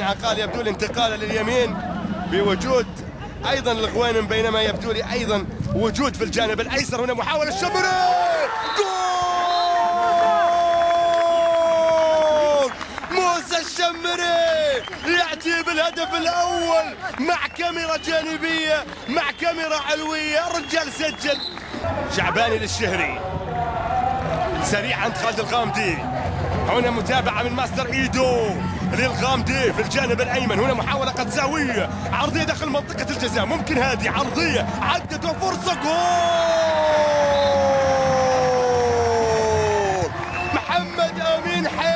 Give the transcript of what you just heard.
عقال يبدو لي لليمين بوجود أيضا الغوانم بينما يبدو لي أيضا وجود في الجانب الأيسر. هنا محاولة الشمري جول! موسى الشمري يأتي بالهدف الأول مع كاميرا جانبية مع كاميرا علوية. الرجال سجل. شعباني للشهري. سريع عند خالد الغامدي هنا متابعة من ماستر إيدو. للغامدي في الجانب الأيمن. هنا محاولة قد زاوية عرضية داخل منطقة الجزاء. ممكن هذه. عرضية. عدت وفرصة. جول! محمد أمين حي!